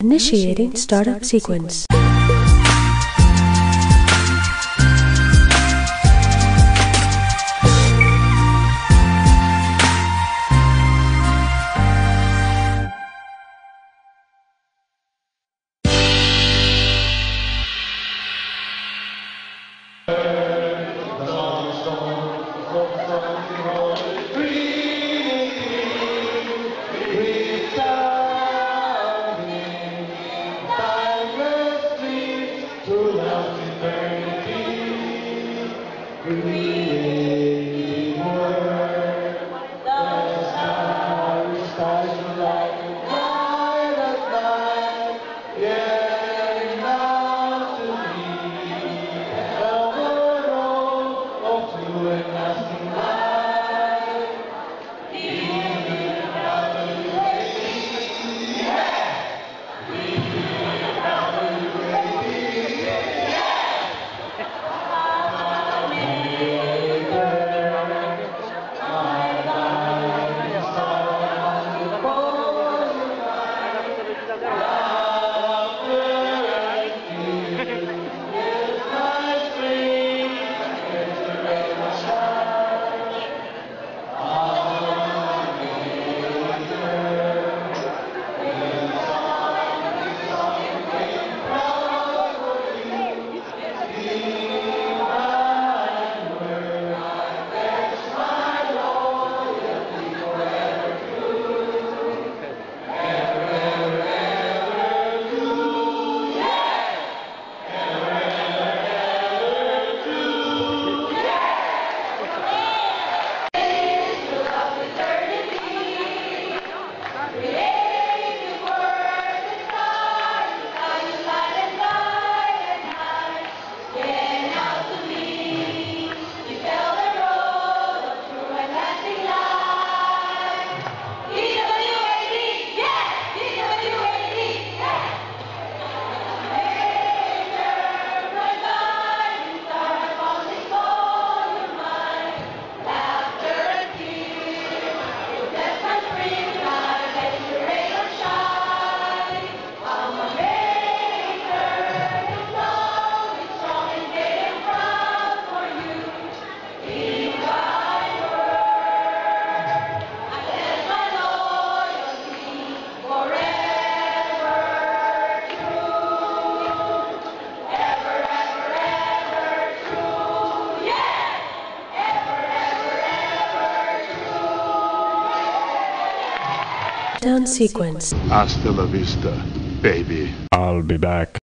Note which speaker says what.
Speaker 1: Initiating startup sequence. Amen. Down sequence.
Speaker 2: Hasta la vista, baby.
Speaker 3: I'll be back.